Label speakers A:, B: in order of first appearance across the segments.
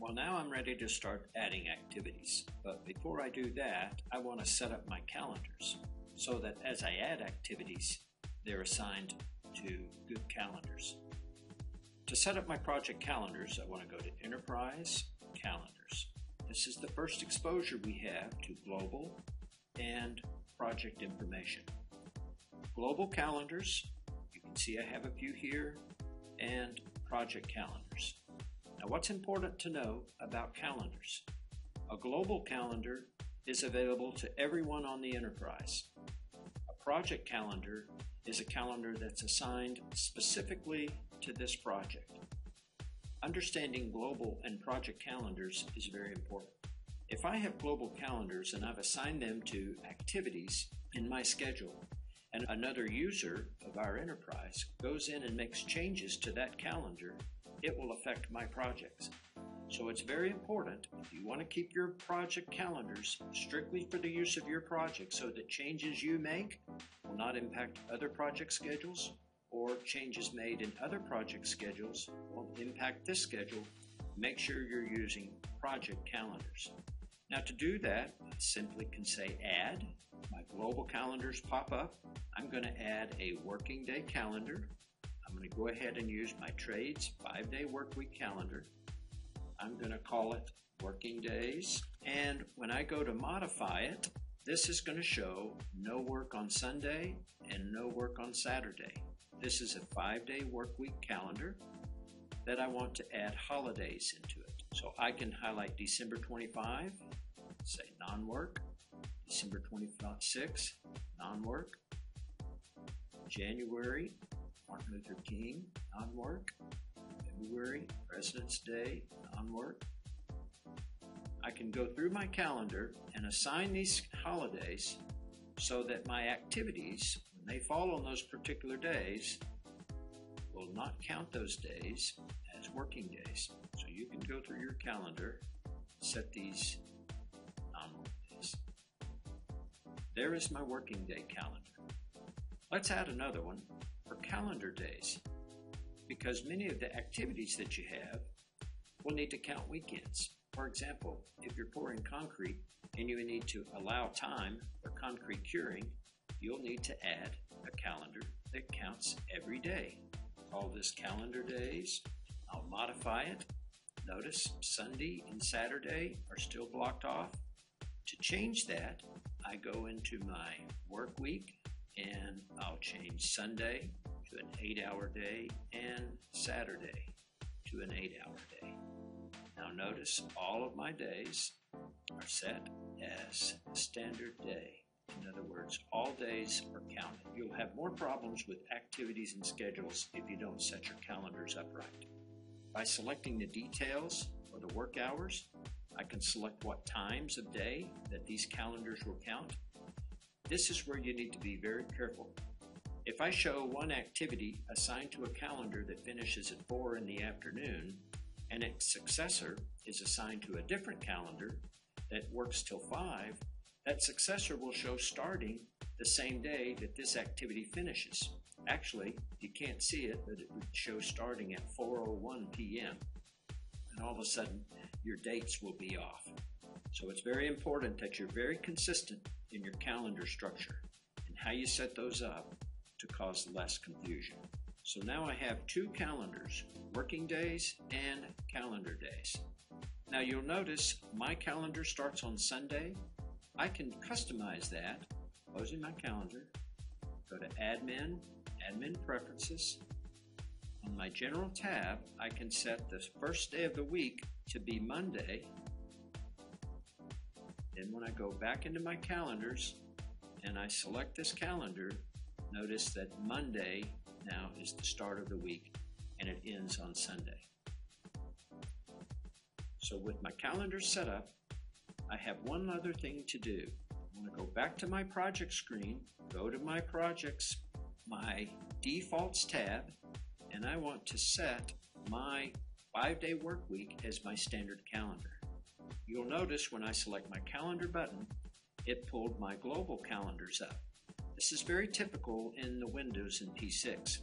A: Well, now I'm ready to start adding activities. But before I do that, I want to set up my calendars so that as I add activities, they're assigned to good calendars. To set up my project calendars, I want to go to Enterprise Calendars. This is the first exposure we have to global and project information. Global calendars, you can see I have a few here, and project calendars. Now, what's important to know about calendars? A global calendar is available to everyone on the enterprise. A project calendar is a calendar that's assigned specifically to this project. Understanding global and project calendars is very important. If I have global calendars and I've assigned them to activities in my schedule, and another user of our enterprise goes in and makes changes to that calendar, it will affect my projects. So it's very important if you want to keep your project calendars strictly for the use of your project so that changes you make will not impact other project schedules or changes made in other project schedules won't impact this schedule. Make sure you're using project calendars. Now to do that, I simply can say add. My global calendars pop up. I'm going to add a working day calendar. Going to go ahead and use my trades five day work week calendar. I'm going to call it working days. And when I go to modify it, this is going to show no work on Sunday and no work on Saturday. This is a five day work week calendar that I want to add holidays into it. So I can highlight December 25, say non-work, December 26, non-work, January, Martin Luther King, non-work, February, President's Day, non-work. I can go through my calendar and assign these holidays so that my activities, when they fall on those particular days, will not count those days as working days. So you can go through your calendar, set these non-work days. There is my working day calendar. Let's add another one calendar days because many of the activities that you have will need to count weekends. For example, if you're pouring concrete and you need to allow time for concrete curing, you'll need to add a calendar that counts every day. Call this calendar days. I'll modify it. Notice Sunday and Saturday are still blocked off. To change that, I go into my work week and I'll change Sunday to an eight hour day and Saturday to an eight hour day. Now notice all of my days are set as standard day. In other words, all days are counted. You'll have more problems with activities and schedules if you don't set your calendars up right. By selecting the details or the work hours, I can select what times of day that these calendars will count. This is where you need to be very careful. If I show one activity assigned to a calendar that finishes at 4 in the afternoon, and its successor is assigned to a different calendar that works till 5, that successor will show starting the same day that this activity finishes. Actually, you can't see it, but it would show starting at 4.01 p.m. And all of a sudden, your dates will be off. So it's very important that you're very consistent in your calendar structure and how you set those up to cause less confusion. So now I have two calendars, working days and calendar days. Now you'll notice my calendar starts on Sunday. I can customize that, closing my calendar, go to Admin, Admin Preferences. On my General tab, I can set the first day of the week to be Monday. Then when I go back into my calendars and I select this calendar, notice that Monday now is the start of the week and it ends on Sunday. So with my calendar set up, I have one other thing to do. I'm going to go back to my project screen, go to my projects, my defaults tab, and I want to set my five day work week as my standard calendar. You'll notice when I select my calendar button, it pulled my global calendars up. This is very typical in the Windows and P6.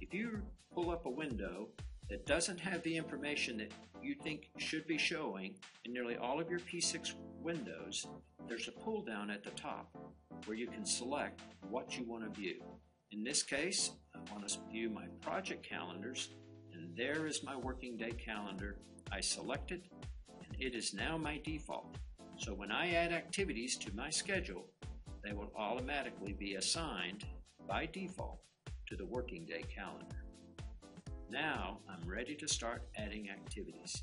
A: If you pull up a window that doesn't have the information that you think should be showing in nearly all of your P6 windows, there's a pull down at the top where you can select what you want to view. In this case, I want to view my project calendars, and there is my working day calendar. I select it, it is now my default. So when I add activities to my schedule, they will automatically be assigned by default to the working day calendar. Now I'm ready to start adding activities.